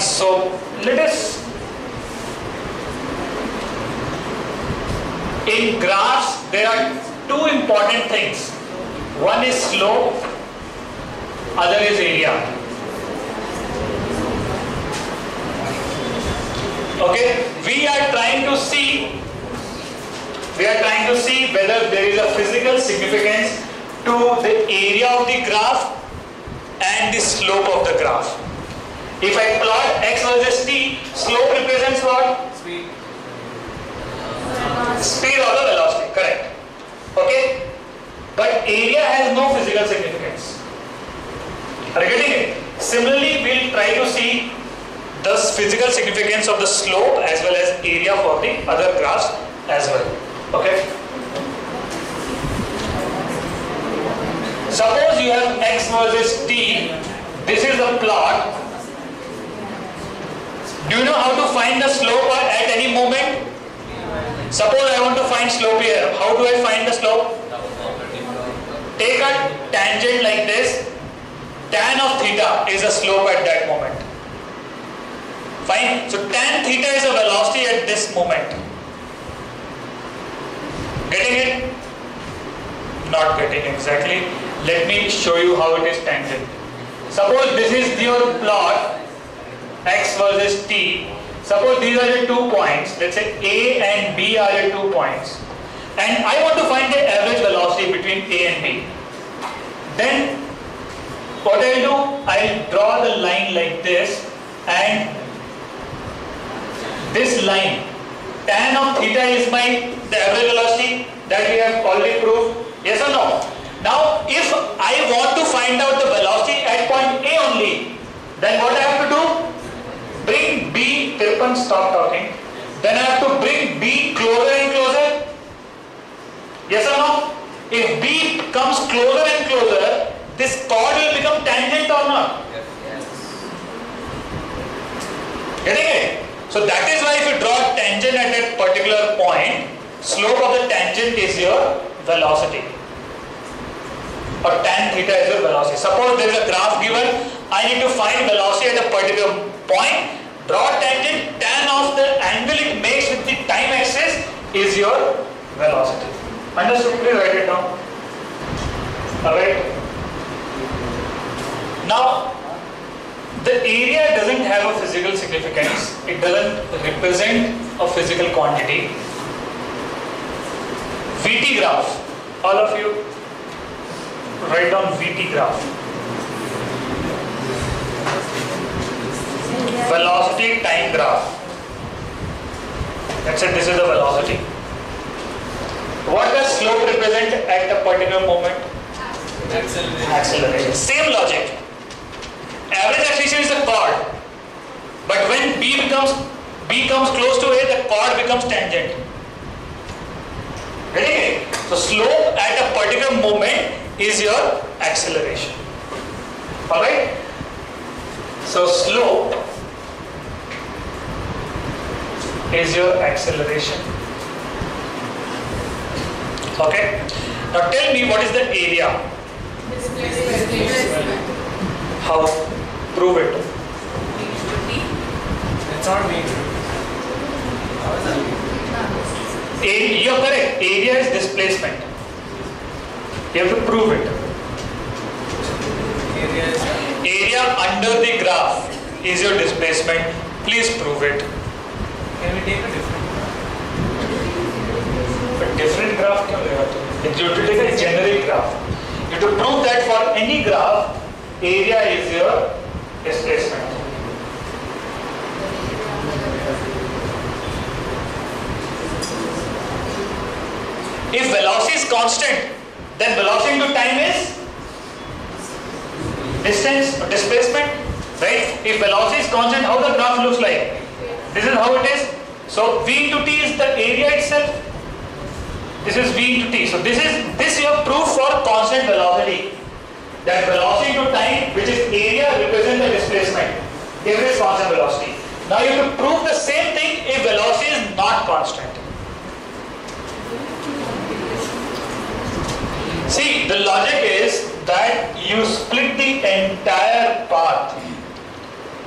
So let us in graphs there are two important things. One is slope, other is area. Okay, we are trying to see we are trying to see whether there is a physical significance to the area of the graph and the slope of the graph. If I plot x versus t, slope represents what? Speed. Speed or the velocity, correct. Okay? But area has no physical significance. Are you getting it? Similarly, we'll try to see the physical significance of the slope as well as area for the other graphs as well. Okay? Suppose you have x versus t. This is the plot. Do you know how to find the slope at any moment? Suppose I want to find slope here. How do I find the slope? Take a tangent like this. Tan of theta is a slope at that moment. Fine. So tan theta is a velocity at this moment. Getting it? Not getting exactly. Let me show you how it is tangent. Suppose this is your plot x versus t. Suppose these are the two points. Let's say A and B are the two points. And I want to find the average velocity between A and B. Then what I'll do, I'll draw the line like this and this line tan of theta is my the average velocity that we have already proved. Yes or no? Now if I want to find out the velocity at point A only, then what I have to do? Bring B, Tirpan stop talking. Then I have to bring B closer and closer. Yes or no? If B comes closer and closer, this chord will become tangent or not? Getting it? So that is why if you draw tangent at a particular point, slope of the tangent is your velocity. Or tan theta is your velocity. Suppose there is a graph given, I need to find velocity at a particular point, draw tangent, tan of the angle it makes with the time axis is your velocity. Understood? Please write it down. Alright. Now, the area doesn't have a physical significance. It doesn't represent a physical quantity. VT graph. All of you write down VT graph. Velocity time graph. Let's say this is the velocity. What does slope represent at a particular moment? Acceleration. Acceleration. Same logic. Average acceleration is a chord. But when B becomes B comes close to A, the chord becomes tangent. It? So slope at a particular moment is your acceleration. Alright? So slope is your acceleration. Okay? Now tell me what is the area? How? Prove it. It's not me. How is that? A- you're correct. Area is displacement. You have to prove it. Area under the graph is your displacement. Please prove it. Can we take a different But different graph क्यों लेगा तुम? You have to take a generic graph. You have to prove that for any graph, area is your displacement. If velocity is constant, then velocity into time is distance or displacement, right? If velocity is constant, how the graph looks like? This is how it is. so V into T is the area itself. This is V into T. So this is this you have for constant velocity. That velocity into time, which is area, represents the displacement. It is constant velocity. Now you have to prove the same thing if velocity is not constant. See, the logic is that you split the entire path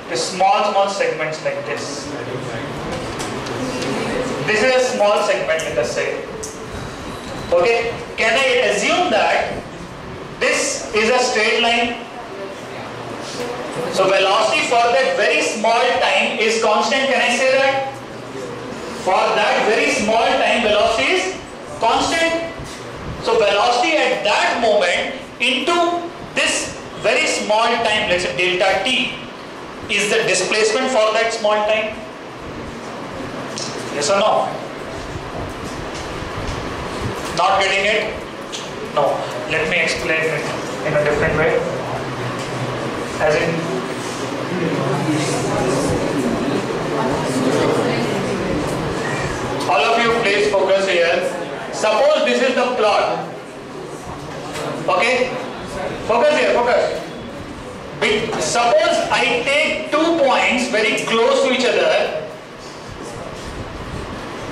to small, small segments like this. This is a small segment, let us say. Okay, can I assume that this is a straight line? So velocity for that very small time is constant, can I say that? For that very small time velocity is constant. So velocity at that moment into this very small time, let's say delta t, is the displacement for that small time? Yes or no? Not getting it? No. Let me explain it in a different way. As in, all of you please focus here. Suppose this is the plot. Okay? Focus here, focus. Suppose I take two points very close to each other.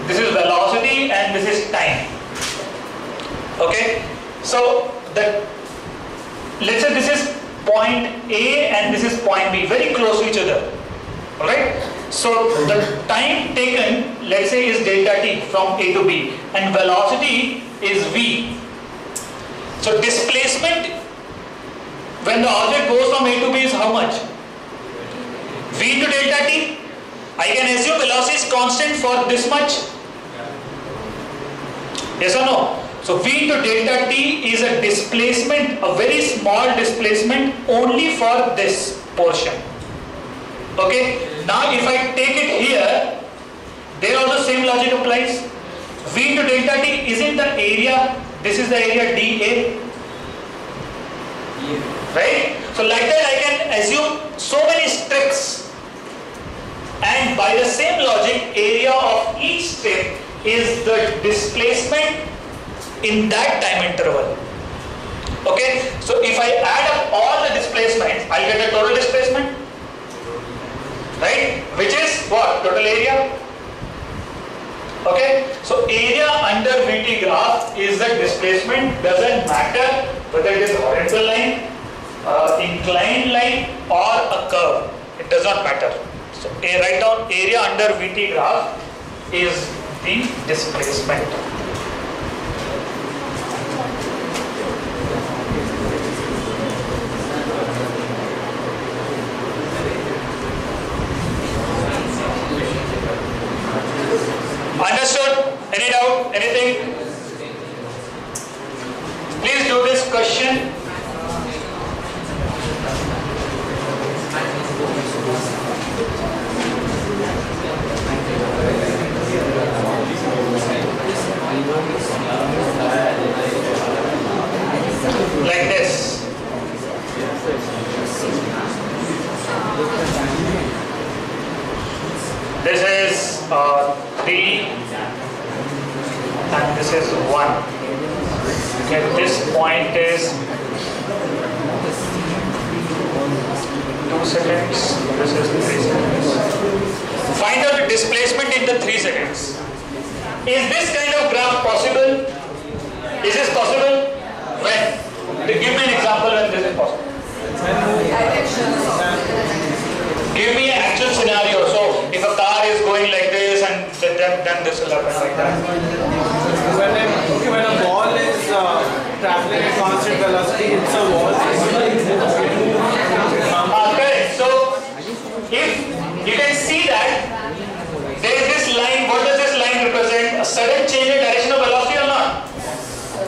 This is velocity and this is time. Okay? So the let's say this is point A and this is point B, very close to each other. Alright? So the time taken, let's say, is delta t from A to B, and velocity is v. So displacement when the object goes from A to B is how much? v to delta t. I can assume velocity is constant for this much. Yes or no? So V to delta t is a displacement, a very small displacement only for this portion. Okay? Now if I take it here, there also same logic applies. V to delta t isn't the area, this is the area dA. Right? So like that I can assume so many strips and by the same logic area of each strip is the displacement in that time interval. Okay, so if I add up all the displacements, I'll get a total displacement, right? Which is what? Total area. Okay, so area under VT graph is the displacement, doesn't matter whether it is horizontal line, uh, inclined line or a curve. It does not matter. So a, write down area under VT graph is the displacement. Understood? Any doubt? Anything? Please do this question. Like this. This is uh, 3 and this is 1. Okay, this point is 2 seconds, this is 3 seconds. Find out the displacement in the 3 seconds. Is this kind of graph possible? Is this possible? When? Give me an example when this is possible. Give me an actual scenario. So if a car is going like then, then this will happen like that. When a, okay, when a ball is uh, traveling at constant velocity, it's a wall. Correct. So if you can see that there is this line, what does this line represent? A sudden change in direction of velocity or not?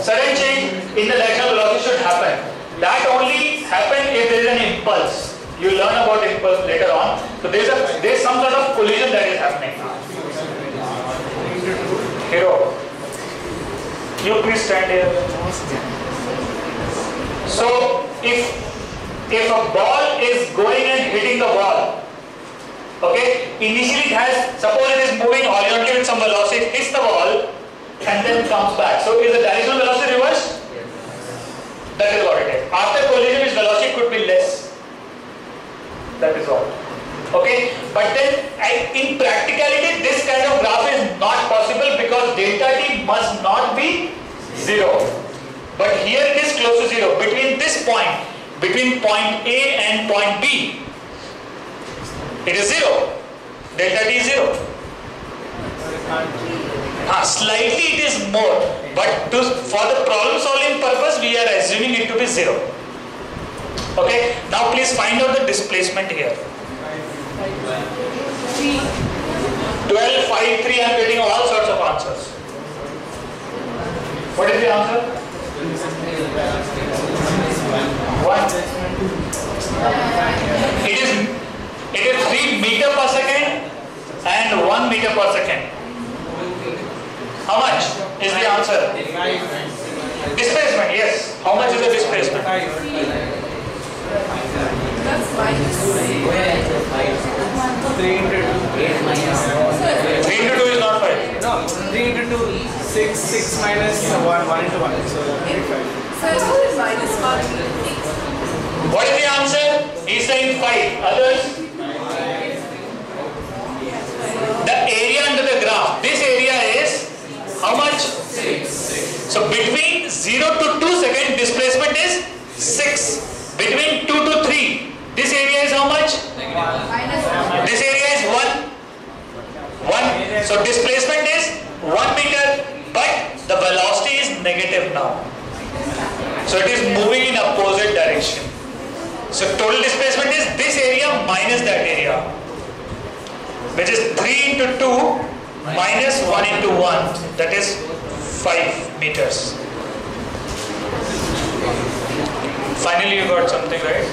Sudden change in the direction of velocity should happen. That only happens if there is an impulse. You learn about impulse later on. So there is a there is some sort of collision that is happening. Hero, you please stand here. So if if a ball is going and hitting the wall, okay, initially it has, suppose it is moving horizontally with some velocity, it hits the wall and then comes back. So is the directional velocity reversed? That is what it is. After collision, its velocity could be less. That is what. Okay, but then in practicality, this kind of graph is not possible because delta t must not be zero. But here it is close to zero. Between this point, between point A and point B, It is zero. Delta t is zero. Ah, slightly it is more, but to, for the problem solving purpose, we are assuming it to be zero. Okay, now please find out the displacement here. 12, 5, 3, I am getting all sorts of answers. What is the answer? 1. It is, it is 3 meter per second and 1 meter per second. How much is the answer? Displacement, yes. How much is the displacement? That's minus. 3 into 2. 3 into 2 is not 5. No, 3 into 2, 6, 6 minus 1, 1 into 1. So, 35. So it's only minus one. What is the answer? He's saying 5. Others? The area under the graph. This area is how much? 6. So between 0 to 2 second displacement is 6. Between 2 to 3, this area is how much? Minus one. This area is 1. 1. So displacement is 1 meter, but the velocity is negative now. So it is moving in opposite direction. So total displacement is this area minus that area, which is 3 into 2 minus 1 into 1, that is 5. Finally you got something right?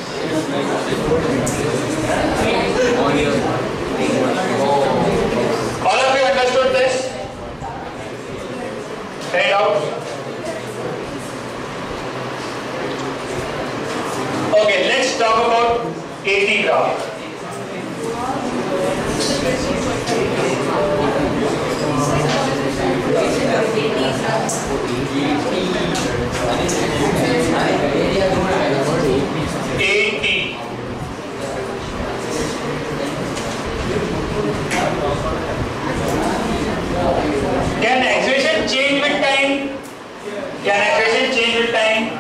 All of you understood this? Any doubt? Okay, let's talk about AT graph. AT. Can acceleration change with time? Can acceleration change with time?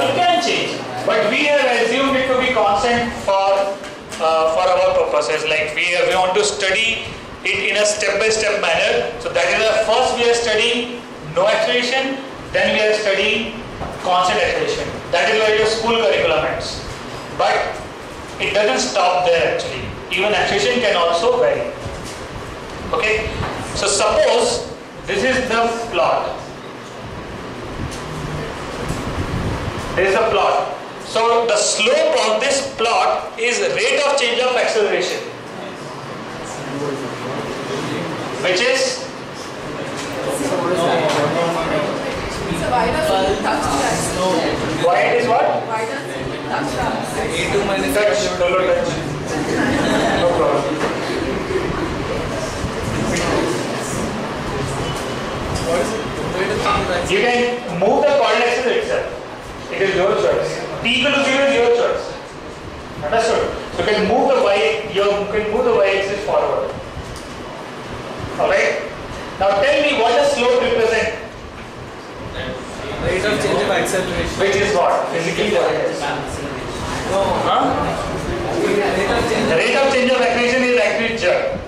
It can change, but we have assumed it to be constant for uh, for our purposes. Like we we want to study it in a step-by-step manner. So that is the first we are studying no acceleration, then we are studying constant acceleration. That is why your school curriculum ends. But it doesn't stop there actually. Even acceleration can also vary. Okay. So suppose this is the plot. This is the plot. So the slope of this plot is rate of change of acceleration, which is So why does it touch that? why it is what? Why does it touch that? A2 minus Touch, no, no, touch. No problem. You can move the coordinate axis itself. It is your choice. T equal to 0 is your choice. Understood? So you can move the y, you can move the y axis forward. Alright? Now tell me what does slope represent? Rate of change of acceleration. Which is what? Physically what it is. No, Huh? rate of change The rate of change of acceleration is actually jerk.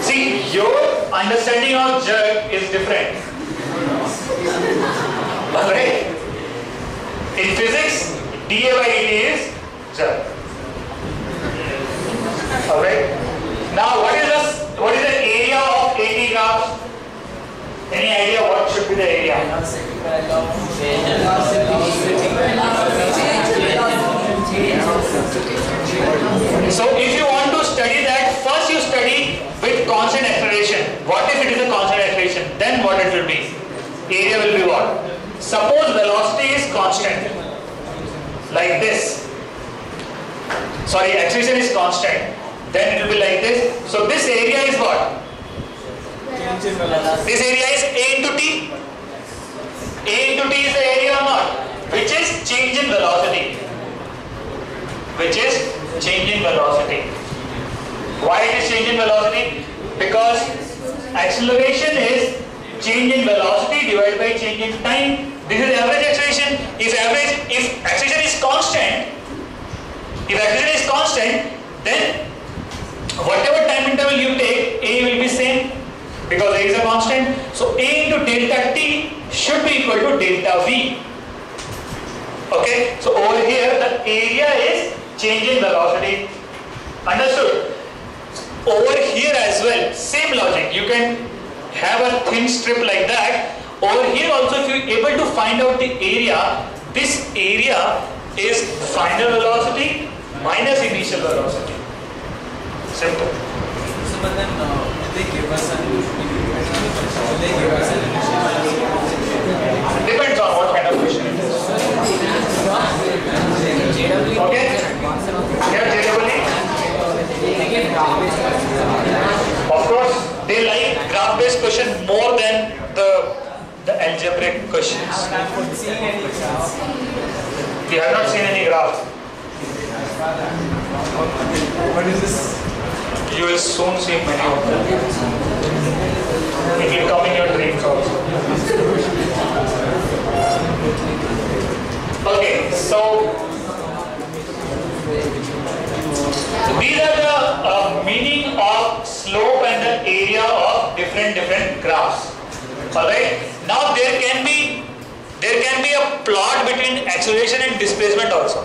See, your understanding of jerk is different. Alright? In physics, dA by dt is jerk. Alright? Now, what is the what is the area of AT graph? Any idea what should be the area? So, if you want to study that, first you study with constant acceleration. What if it is a constant acceleration? Then what it will be? Area will be what? Suppose velocity is constant, like this. Sorry, acceleration is constant. Then it will be like this. So this area is what? This area is A into T. A into T is the area or not? Which is change in velocity. Which is change in velocity. Why it is change in velocity? Because acceleration is change in velocity divided by change in time. This is average acceleration. If average, if acceleration is constant, if acceleration is constant, then whatever time interval you take, A will be same because A is a constant. So A into delta T should be equal to delta V. Okay, so over here the area is change in velocity. Understood? Over here as well, same logic. You can have a thin strip like that. Over here also if you are able to find out the area, this area is final velocity minus initial velocity. Simple. So, but then, uh, they give us an, they give us an initial Depends on what kind of question it is. Okay? Of course, they like graph-based question more than the the algebraic questions. seeing any graphs? We have not seen any graph. What is this? You will soon see many of them. It will come in your dreams also. Okay, so these are the uh, meaning of slope and the area of different different graphs. Alright. Now there can be there can be a plot between acceleration and displacement also.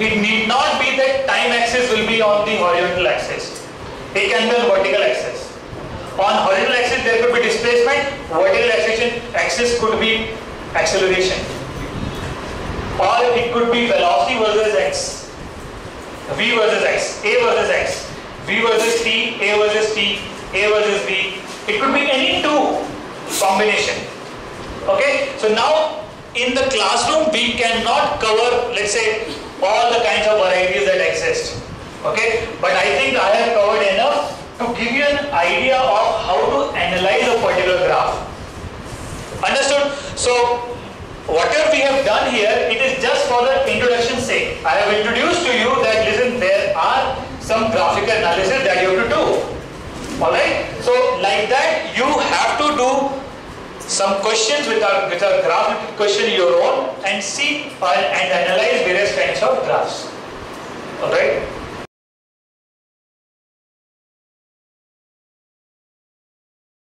It need not be that time axis will be on the horizontal axis. It can be on vertical axis. On horizontal axis there could be displacement, vertical axis, axis could be acceleration. Or it could be velocity versus x. V versus x, A versus x, V versus T, A versus T, A versus B. It could be any two combination. Okay, so now in the classroom we cannot cover, let's say, all the kinds of varieties that exist. Okay, but I think I have covered enough to give you an idea of how to analyze a particular graph. Understood? So, whatever we have done here, it is just for the introduction sake. I have introduced to you that listen, there are some graphical analysis that you have to do. Alright? So, like that, you have to do some questions with our, with our graph question your own and see and analyze various kinds of graphs. Alright?